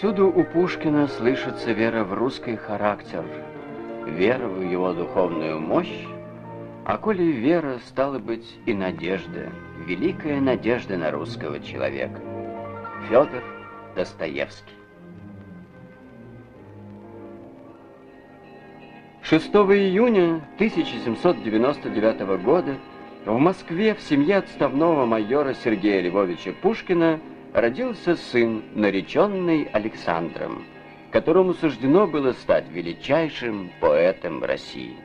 Повсюду у Пушкина слышится вера в русский характер, вера в его духовную мощь, а коли вера, стала быть, и надежда, великая надежда на русского человека. Федор Достоевский 6 июня 1799 года в Москве в семье отставного майора Сергея Львовича Пушкина родился сын, нареченный Александром, которому суждено было стать величайшим поэтом России.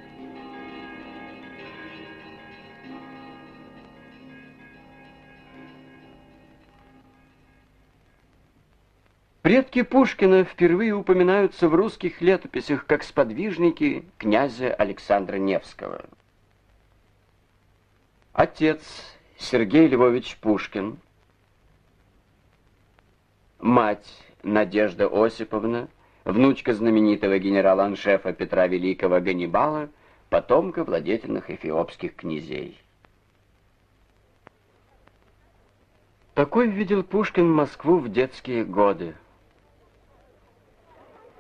Предки Пушкина впервые упоминаются в русских летописях как сподвижники князя Александра Невского. Отец Сергей Львович Пушкин, мать Надежда Осиповна, внучка знаменитого генерала-аншефа Петра Великого Ганнибала, потомка владетельных эфиопских князей. Такой видел Пушкин Москву в детские годы.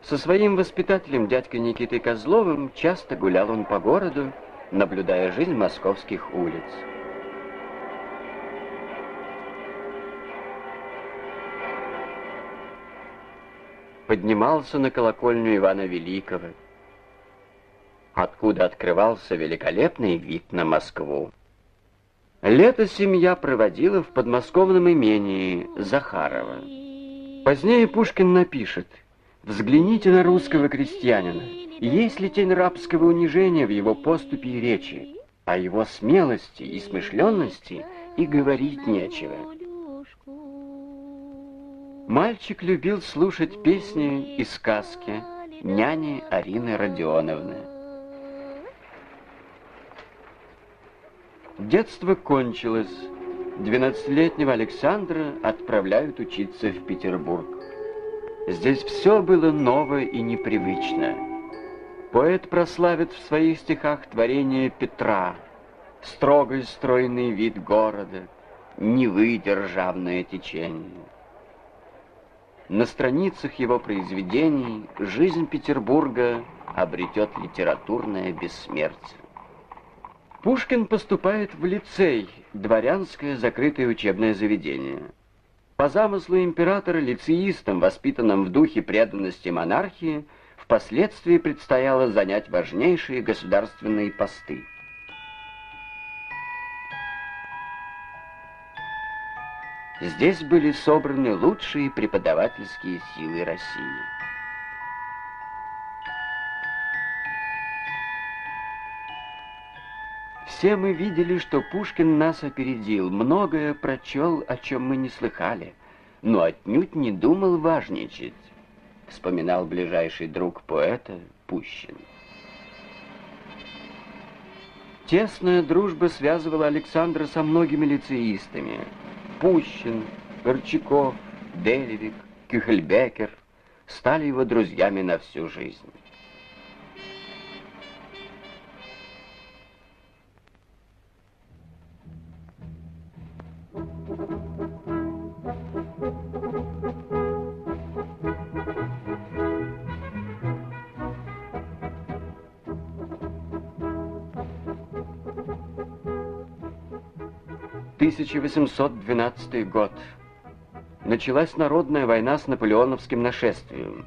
Со своим воспитателем, дядькой Никитой Козловым, часто гулял он по городу, наблюдая жизнь московских улиц. Поднимался на колокольню Ивана Великого, откуда открывался великолепный вид на Москву. Лето семья проводила в подмосковном имении Захарова. Позднее Пушкин напишет — Взгляните на русского крестьянина. Есть ли тень рабского унижения в его поступе и речи? О его смелости и смышленности и говорить нечего. Мальчик любил слушать песни и сказки няни Арины Родионовны. Детство кончилось. Двенадцатилетнего Александра отправляют учиться в Петербург. Здесь все было новое и непривычно. Поэт прославит в своих стихах творение Петра, строгий стройный вид города, Невы державное течение. На страницах его произведений жизнь Петербурга обретет литературное бессмертие. Пушкин поступает в лицей, дворянское закрытое учебное заведение – по замыслу императора лицеистам, воспитанным в духе преданности монархии, впоследствии предстояло занять важнейшие государственные посты. Здесь были собраны лучшие преподавательские силы России. Все мы видели, что Пушкин нас опередил, многое прочел, о чем мы не слыхали, но отнюдь не думал важничать, вспоминал ближайший друг поэта Пущин. Тесная дружба связывала Александра со многими лицеистами. Пущин, Горчаков, Деревик, Кюхельбекер стали его друзьями на всю жизнь. 1812 год. Началась народная война с наполеоновским нашествием.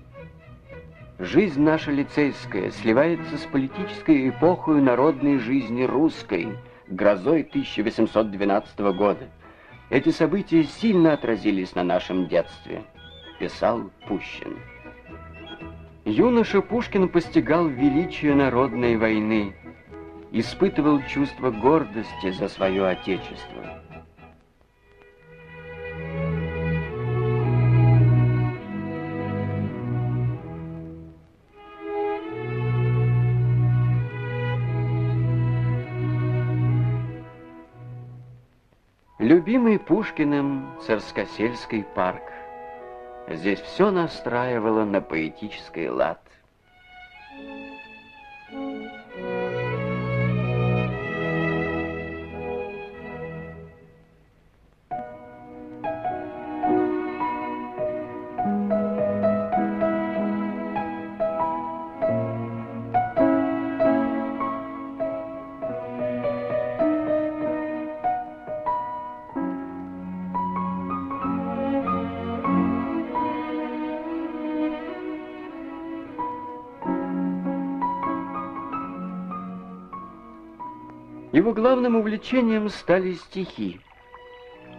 Жизнь наша лицейская сливается с политической эпохой народной жизни русской, грозой 1812 года. Эти события сильно отразились на нашем детстве, писал Пущин. Юноша Пушкин постигал величие народной войны, испытывал чувство гордости за свое отечество. Любимый Пушкиным Царскосельский парк. Здесь все настраивало на поэтический лад. Его главным увлечением стали стихи.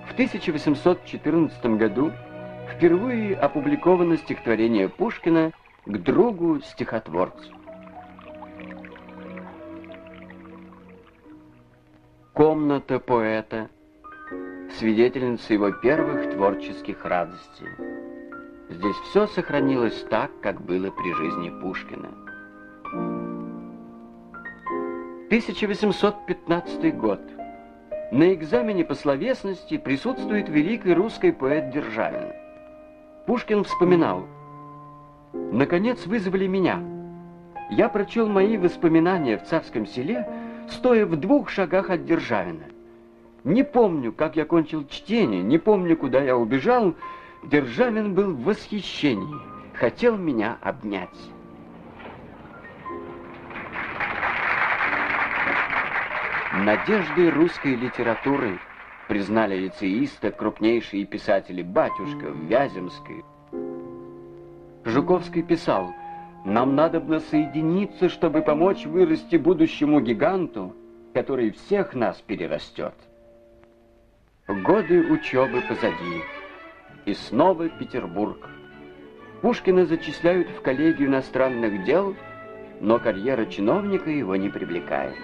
В 1814 году впервые опубликовано стихотворение Пушкина к другу-стихотворцу. Комната поэта, свидетельница его первых творческих радостей. Здесь все сохранилось так, как было при жизни Пушкина. 1815 год. На экзамене по словесности присутствует великий русский поэт Державин. Пушкин вспоминал. «Наконец вызвали меня. Я прочел мои воспоминания в царском селе, стоя в двух шагах от Державина. Не помню, как я кончил чтение, не помню, куда я убежал. Державин был в восхищении, хотел меня обнять». Надеждой русской литературы признали лицеиста крупнейшие писатели Батюшка, Вяземский. Жуковский писал, «Нам надобно соединиться, чтобы помочь вырасти будущему гиганту, который всех нас перерастет». Годы учебы позади, и снова Петербург. Пушкина зачисляют в коллегию иностранных дел, но карьера чиновника его не привлекает.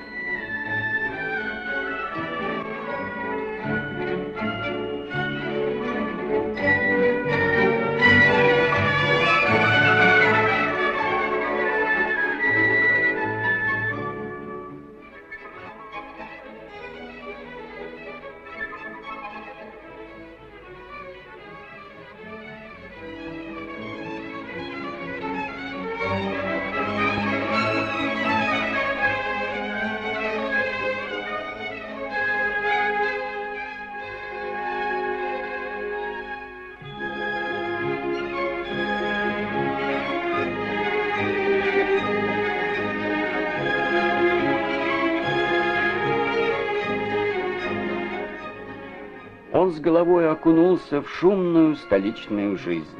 С головой окунулся в шумную столичную жизнь.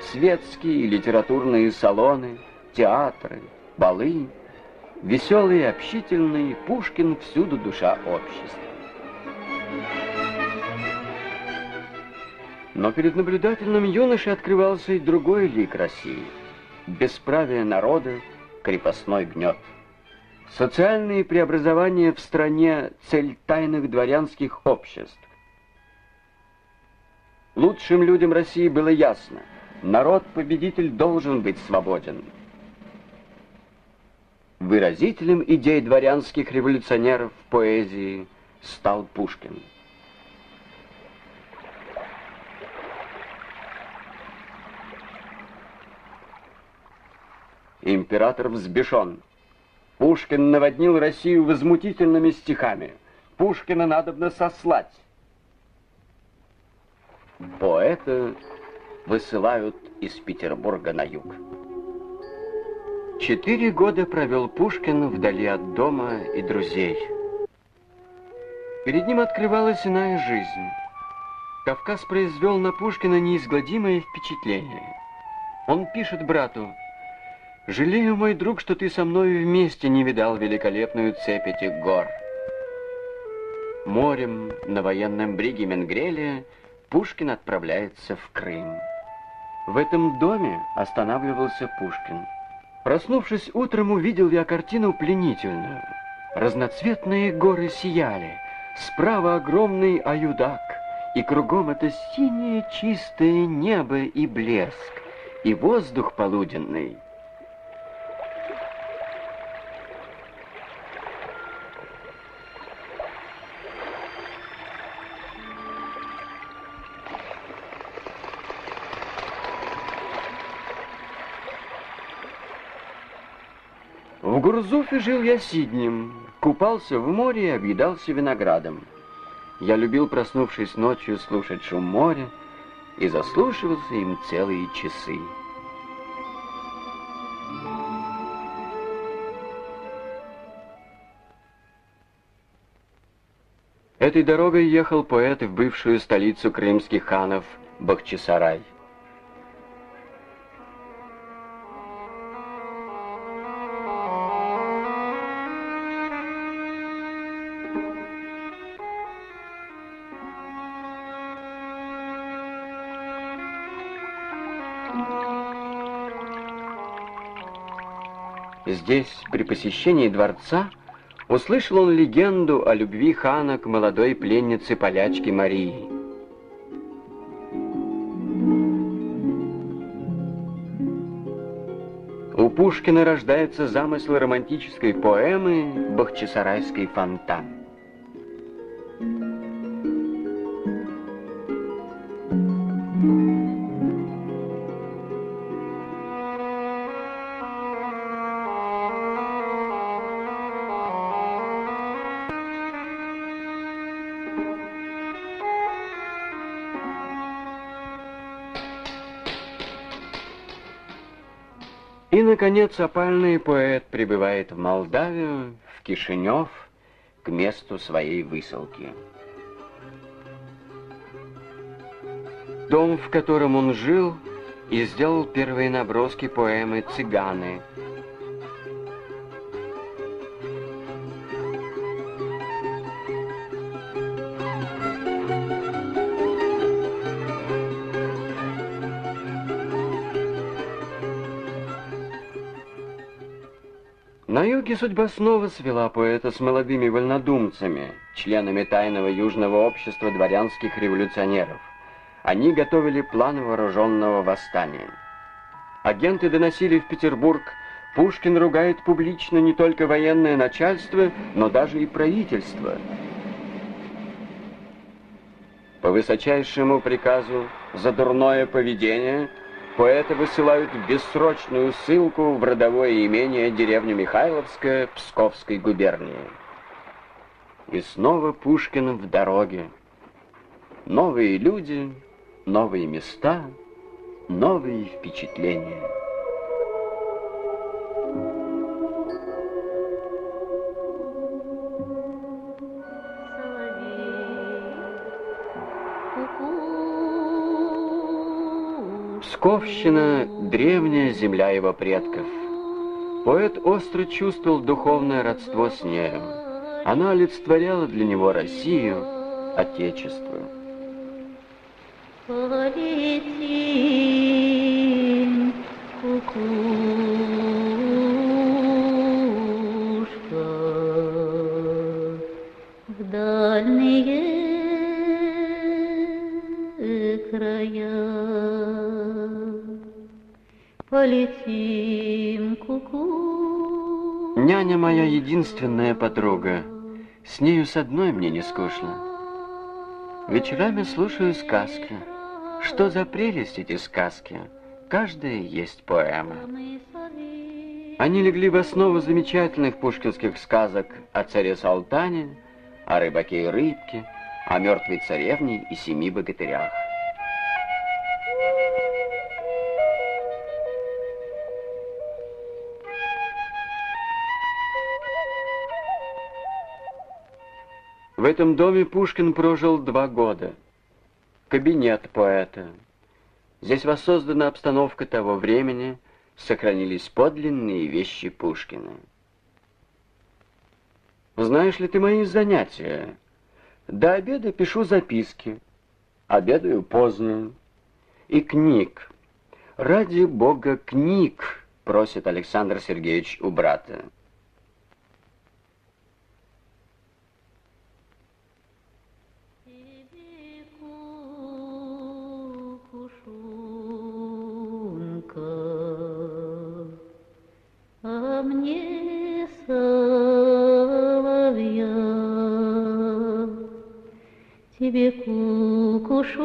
Светские и литературные салоны, театры, балы, веселый и общительный, Пушкин всюду душа общества. Но перед наблюдательным юношей открывался и другой лик России. Бесправие народа, крепостной гнет. Социальные преобразования в стране — цель тайных дворянских обществ. Лучшим людям России было ясно. Народ-победитель должен быть свободен. Выразителем идей дворянских революционеров в поэзии стал Пушкин. Император взбешен. Пушкин наводнил Россию возмутительными стихами. Пушкина надобно сослать. Поэта высылают из Петербурга на юг. Четыре года провел Пушкин вдали от дома и друзей. Перед ним открывалась иная жизнь. Кавказ произвел на Пушкина неизгладимое впечатление. Он пишет брату, «Жалею, мой друг, что ты со мной вместе не видал великолепную цепь этих гор». Морем на военном бриге Менгрелия Пушкин отправляется в Крым. В этом доме останавливался Пушкин. Проснувшись утром, увидел я картину пленительную. Разноцветные горы сияли, справа огромный аюдак, и кругом это синее чистое небо и блеск, и воздух полуденный — Гурзуфе жил я сиднем, купался в море и объедался виноградом. Я любил, проснувшись ночью, слушать шум моря и заслушивался им целые часы. Этой дорогой ехал поэт в бывшую столицу крымских ханов Бахчисарай. Здесь, при посещении дворца, услышал он легенду о любви хана к молодой пленнице полячки Марии. У Пушкина рождается замысел романтической поэмы «Бахчисарайский фонтан». И, наконец, опальный поэт прибывает в Молдавию, в Кишинев, к месту своей высылки. Дом, в котором он жил, и сделал первые наброски поэмы «Цыганы», судьба снова свела поэта с молодыми вольнодумцами, членами тайного южного общества дворянских революционеров. Они готовили план вооруженного восстания. Агенты доносили в Петербург, Пушкин ругает публично не только военное начальство, но даже и правительство. По высочайшему приказу за дурное поведение – Поэта высылают в бессрочную ссылку в родовое имение деревню Михайловская Псковской губернии. И снова Пушкин в дороге. Новые люди, новые места, новые впечатления. Псковщина — древняя земля его предков. Поэт остро чувствовал духовное родство с нею. Она олицетворяла для него Россию, Отечество. Полетим, кукушка, в дальние края. Полетим, куку. Няня моя единственная подруга. С нею с одной мне не скучно. Вечерами слушаю сказки. Что за прелесть эти сказки? Каждая есть поэма. Они легли в основу замечательных пушкинских сказок о царе Салтане, о рыбаке и рыбке, о мертвой царевне и семи богатырях. Этом доме Пушкин прожил два года. Кабинет поэта. Здесь воссоздана обстановка того времени, сохранились подлинные вещи Пушкина. Знаешь ли ты мои занятия? До обеда пишу записки. Обедаю поздно. И книг. Ради бога книг, просит Александр Сергеевич у брата. Тебе кукушонка,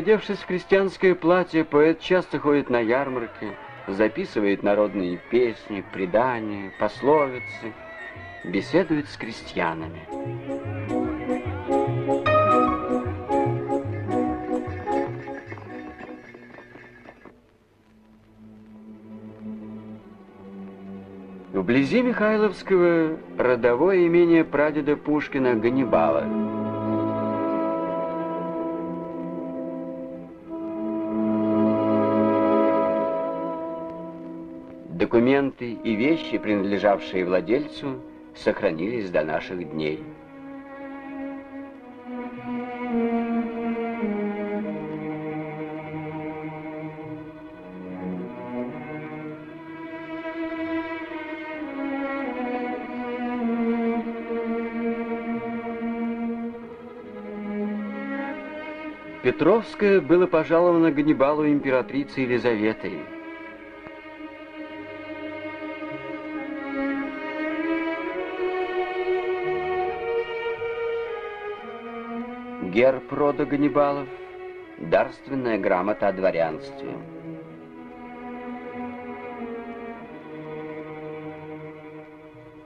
Переодевшись в крестьянское платье, поэт часто ходит на ярмарки, записывает народные песни, предания, пословицы, беседует с крестьянами. Вблизи Михайловского родовое имение прадеда Пушкина Ганнибала – Документы и вещи, принадлежавшие владельцу, сохранились до наших дней. Петровское было пожаловано Ганнибалу императрицей Елизаветой. Герб рода Ганнибалов, дарственная грамота о дворянстве.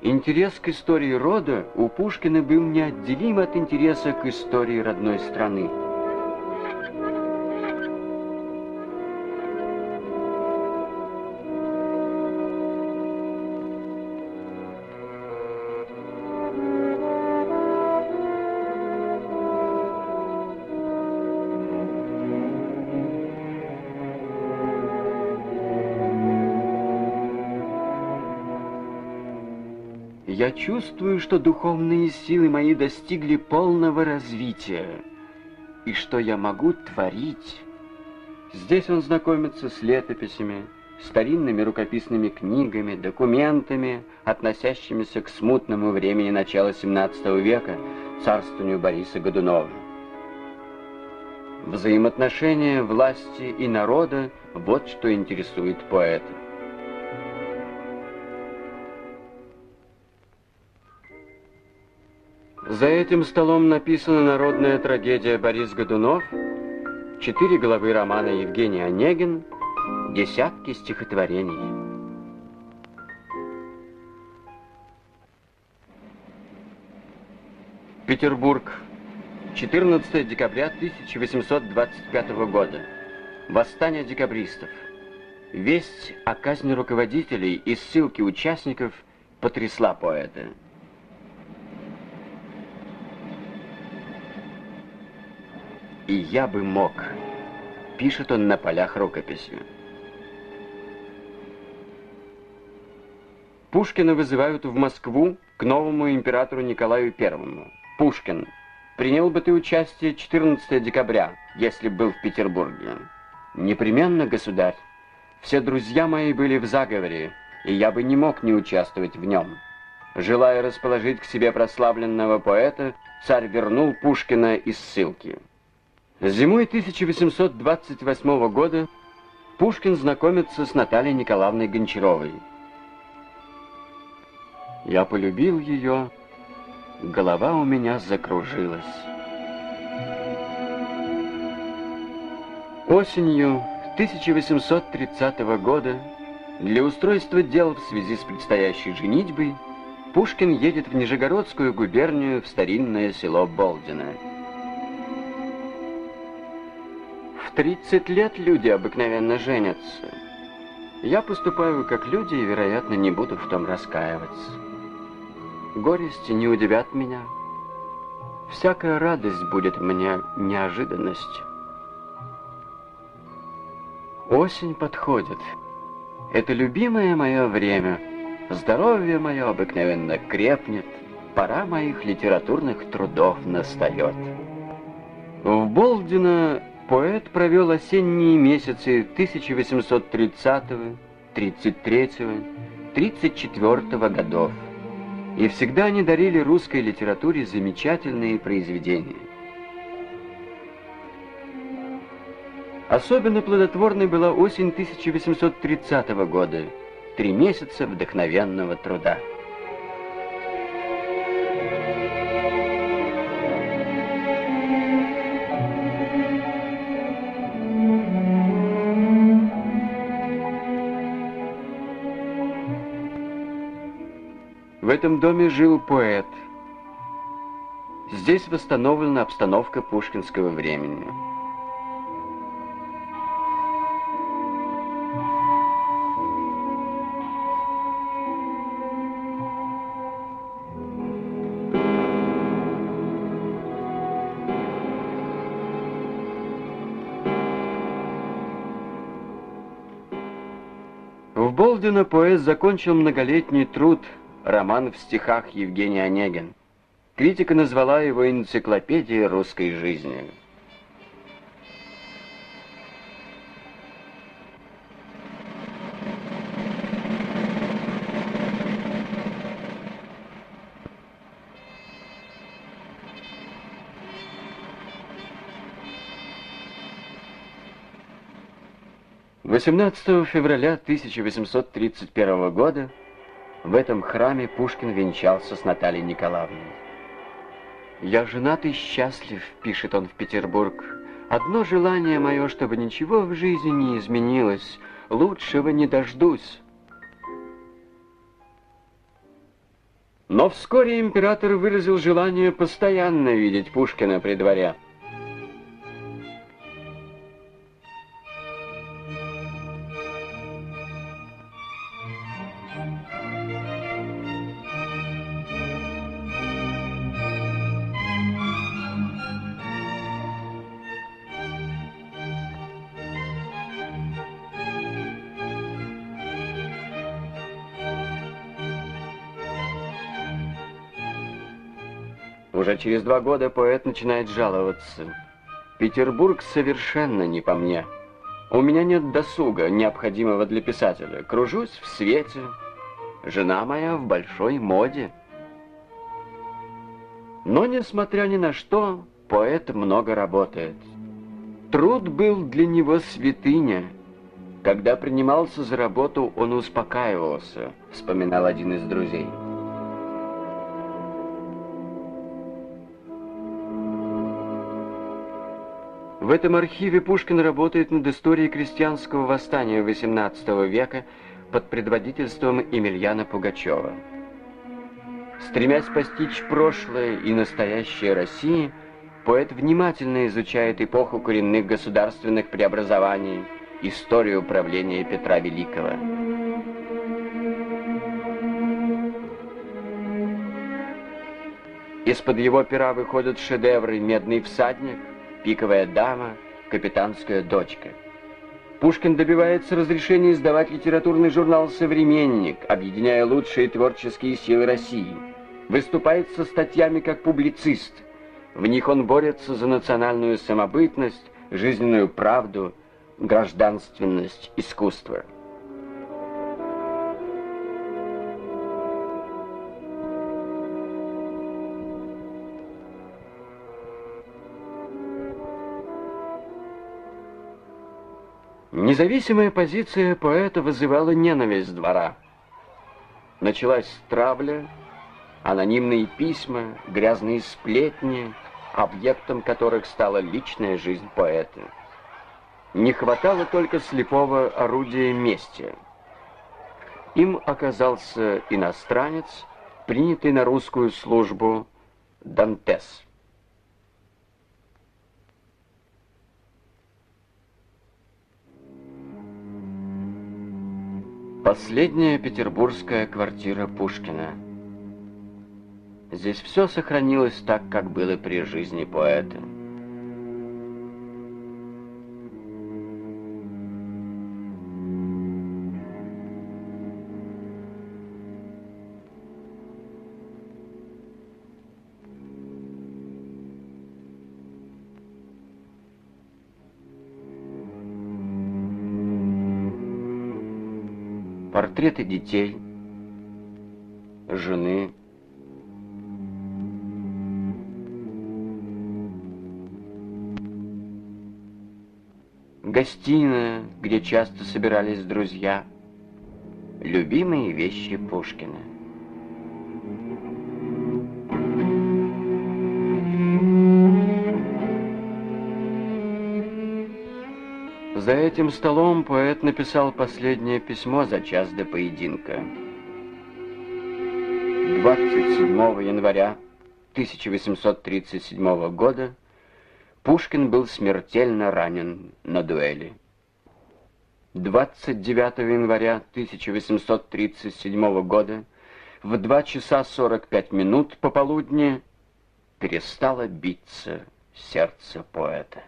Интерес к истории рода у Пушкина был неотделим от интереса к истории родной страны. Чувствую, что духовные силы мои достигли полного развития, и что я могу творить. Здесь он знакомится с летописями, старинными рукописными книгами, документами, относящимися к смутному времени начала XVII века, царствованию Бориса Годунова. Взаимоотношения власти и народа – вот что интересует поэта. За этим столом написана народная трагедия Борис Годунов, четыре главы романа Евгений Онегин, десятки стихотворений. Петербург, 14 декабря 1825 года. Восстание декабристов. Весть о казни руководителей и ссылке участников потрясла поэта. «И я бы мог», — пишет он на полях рукописью. Пушкина вызывают в Москву к новому императору Николаю Первому. Пушкин, принял бы ты участие 14 декабря, если был в Петербурге? Непременно, государь. Все друзья мои были в заговоре, и я бы не мог не участвовать в нем. Желая расположить к себе прославленного поэта, царь вернул Пушкина из ссылки. Зимой 1828 года Пушкин знакомится с Натальей Николаевной Гончаровой. Я полюбил ее, голова у меня закружилась. Осенью 1830 года для устройства дел в связи с предстоящей женитьбой Пушкин едет в Нижегородскую губернию в старинное село Болдино. 30 лет люди обыкновенно женятся. Я поступаю как люди и, вероятно, не буду в том раскаиваться. Горести не удивят меня. Всякая радость будет мне неожиданностью. Осень подходит. Это любимое мое время. Здоровье мое обыкновенно крепнет. Пора моих литературных трудов настает. В Болдино Поэт провел осенние месяцы 1830, 33, 34 годов, и всегда они дарили русской литературе замечательные произведения. Особенно плодотворной была осень 1830 года, три месяца вдохновенного труда. этом доме жил поэт. Здесь восстановлена обстановка пушкинского времени. В Болдино поэт закончил многолетний труд – роман в стихах Евгений Онегин. Критика назвала его энциклопедией русской жизни. 18 февраля 1831 года в этом храме Пушкин венчался с Натальей Николаевной. «Я женат и счастлив», — пишет он в Петербург. «Одно желание мое, чтобы ничего в жизни не изменилось, лучшего не дождусь». Но вскоре император выразил желание постоянно видеть Пушкина при дворе. Через два года поэт начинает жаловаться. Петербург совершенно не по мне. У меня нет досуга, необходимого для писателя. Кружусь в свете. Жена моя в большой моде. Но, несмотря ни на что, поэт много работает. Труд был для него святыня. Когда принимался за работу, он успокаивался, вспоминал один из друзей. В этом архиве Пушкин работает над историей крестьянского восстания XVIII века под предводительством Емельяна Пугачева. Стремясь постичь прошлое и настоящее России, поэт внимательно изучает эпоху коренных государственных преобразований, историю правления Петра Великого. Из-под его пера выходят шедевры «Медный всадник», пиковая дама, капитанская дочка. Пушкин добивается разрешения издавать литературный журнал «Современник», объединяя лучшие творческие силы России. Выступает со статьями как публицист. В них он борется за национальную самобытность, жизненную правду, гражданственность искусства. Независимая позиция поэта вызывала ненависть двора. Началась травля, анонимные письма, грязные сплетни, объектом которых стала личная жизнь поэта. Не хватало только слепого орудия мести. Им оказался иностранец, принятый на русскую службу Дантес. Последняя петербургская квартира Пушкина. Здесь все сохранилось так, как было при жизни поэта. Портреты детей, жены, гостиная, где часто собирались друзья, любимые вещи Пушкина. За этим столом поэт написал последнее письмо за час до поединка. 27 января 1837 года Пушкин был смертельно ранен на дуэли. 29 января 1837 года в 2 часа 45 минут пополудни перестало биться сердце поэта.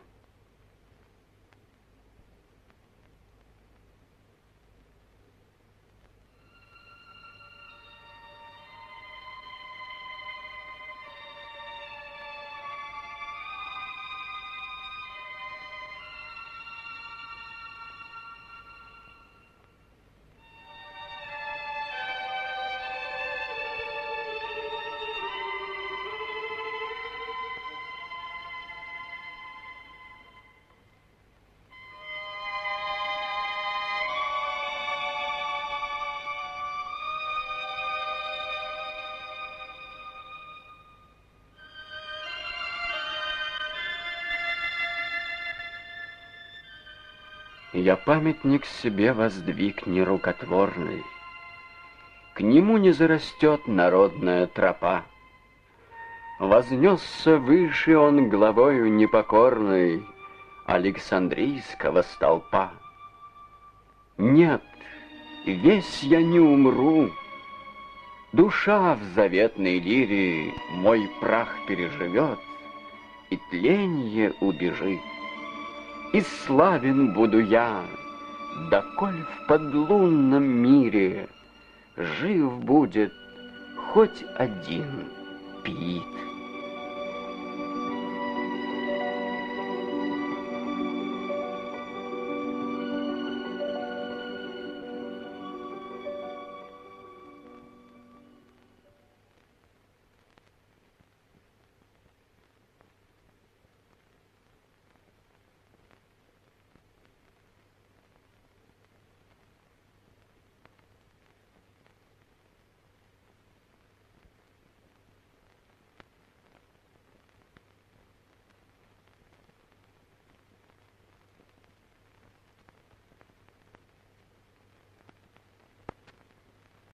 Я памятник себе воздвиг нерукотворный, К нему не зарастет народная тропа. Вознесся выше он главою непокорной Александрийского столпа. Нет, весь я не умру, Душа в заветной лире мой прах переживет И тленье убежит. И славен буду я, доколь в подлунном мире Жив будет хоть один пит.